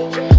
Yeah.